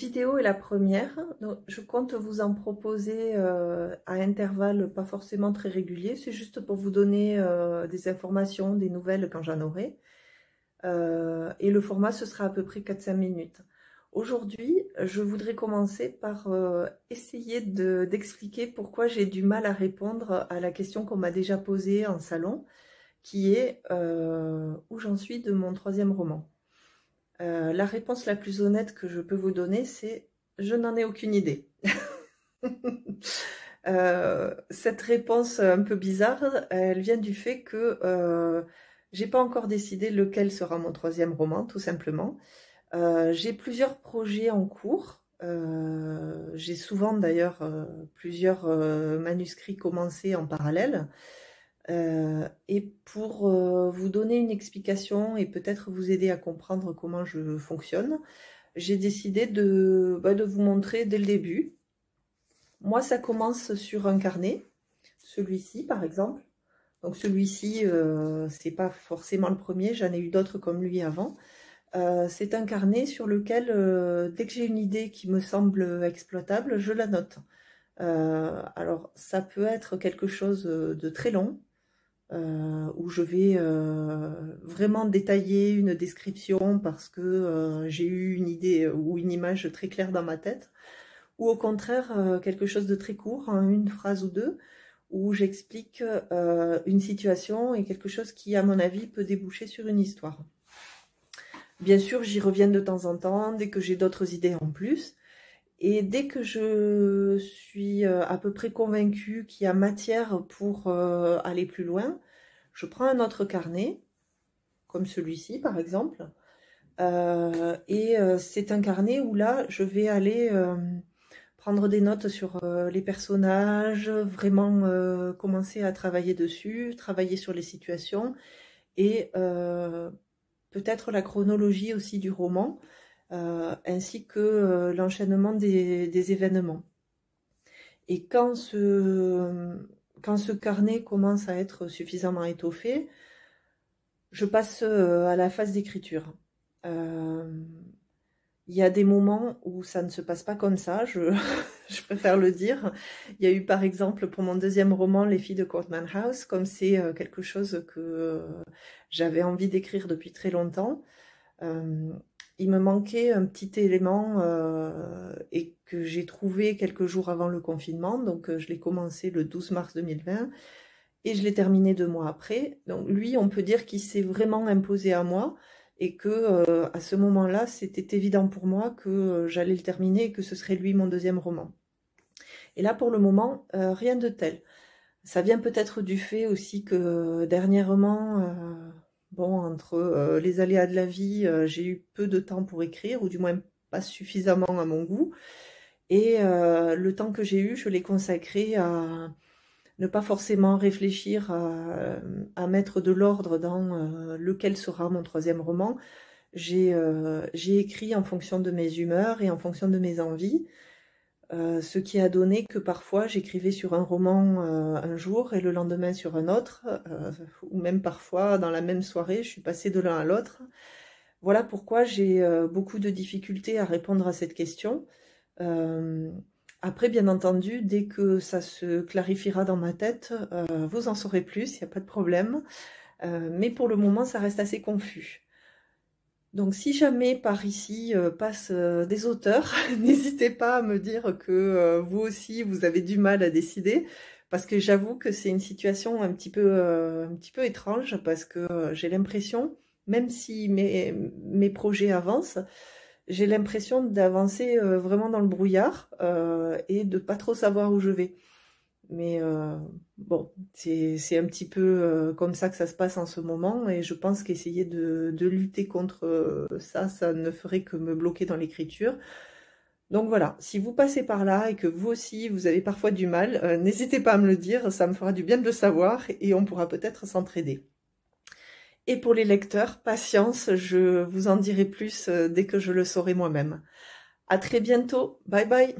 vidéo est la première. Donc, je compte vous en proposer euh, à intervalles pas forcément très réguliers. C'est juste pour vous donner euh, des informations, des nouvelles quand j'en aurai. Euh, et le format, ce sera à peu près 4-5 minutes. Aujourd'hui, je voudrais commencer par essayer d'expliquer pourquoi j'ai du mal à répondre à la question qu'on m'a déjà posée en salon, qui est où j'en suis de mon troisième roman. Euh, la réponse la plus honnête que je peux vous donner, c'est je n'en ai aucune idée. Euh, cette réponse un peu bizarre, elle vient du fait que euh, j'ai pas encore décidé lequel sera mon troisième roman, tout simplement. j'ai plusieurs projets en cours. j'ai souvent d'ailleurs plusieurs manuscrits commencés en parallèle. Euh, et pour euh, vous donner une explication et peut-être vous aider à comprendre comment je fonctionne, j'ai décidé de, bah, de vous montrer dès le début. Moi, ça commence sur un carnet, celui-ci par exemple. Donc celui-ci, euh, c'est pas forcément le premier, j'en ai eu d'autres comme lui avant. c'est un carnet sur lequel, dès que j'ai une idée qui me semble exploitable, je la note. alors, ça peut être quelque chose de très long, euh, où je vais euh, vraiment détailler une description parce que euh, j'ai eu une idée ou une image très claire dans ma tête, ou au contraire quelque chose de très court, hein, une phrase ou deux, où j'explique une situation et quelque chose qui, à mon avis, peut déboucher sur une histoire. Bien sûr, j'y reviens de temps en temps, dès que j'ai d'autres idées en plus, et dès que je suis euh, à peu près convaincue qu'il y a matière pour euh, aller plus loin, je prends un autre carnet, comme celui-ci par exemple, euh, et c'est un carnet où là, je vais aller prendre des notes sur les personnages, vraiment commencer à travailler dessus, travailler sur les situations, et peut-être la chronologie aussi du roman, ainsi que euh, l'enchaînement des, événements. Et quand ce, quand ce carnet commence à être suffisamment étoffé, je passe euh, à la phase d'écriture. Il y a des moments où ça ne se passe pas comme ça, je, je, préfère le dire. Il y a eu par exemple pour mon deuxième roman, Les filles de Courtman House, comme c'est quelque chose que j'avais envie d'écrire depuis très longtemps il me manquait un petit élément euh, et que j'ai trouvé quelques jours avant le confinement. Donc, euh, je l'ai commencé le 12 mars 2020 et je l'ai terminé deux mois après. Donc, lui, on peut dire qu'il s'est vraiment imposé à moi et que euh, à ce moment-là, c'était évident pour moi que j'allais le terminer et que ce serait lui mon deuxième roman. Et là, pour le moment, rien de tel. Ça vient peut-être du fait aussi que dernièrement Bon, entre euh, les aléas de la vie, euh, j'ai eu peu de temps pour écrire, ou du moins pas suffisamment à mon goût. Et euh, le temps que j'ai eu, je l'ai consacré à ne pas forcément réfléchir à, mettre de l'ordre dans lequel sera mon troisième roman. J'ai écrit en fonction de mes humeurs et en fonction de mes envies. Euh, ce qui a donné que parfois j'écrivais sur un roman euh, un jour et le lendemain sur un autre, euh, ou même parfois dans la même soirée, je suis passée de l'un à l'autre. Voilà pourquoi j'ai beaucoup de difficultés à répondre à cette question. après, bien entendu, dès que ça se clarifiera dans ma tête, vous en saurez plus, il n'y a pas de problème. mais pour le moment, ça reste assez confus. Donc si jamais par ici euh, passent euh, des auteurs, n'hésitez pas à me dire que euh, vous aussi vous avez du mal à décider parce que j'avoue que c'est une situation un petit peu étrange parce que j'ai l'impression même si mes, mes projets avancent, j'ai l'impression d'avancer vraiment dans le brouillard et de pas trop savoir où je vais. Mais euh, bon, c'est un petit peu euh, comme ça que ça se passe en ce moment et je pense qu'essayer de, lutter contre euh, ça, ça ne ferait que me bloquer dans l'écriture. Donc voilà, si vous passez par là et que vous aussi vous avez parfois du mal, n'hésitez pas à me le dire, ça me fera du bien de le savoir et on pourra peut-être s'entraider. Et pour les lecteurs, patience, je vous en dirai plus dès que je le saurai moi-même. À très bientôt, bye bye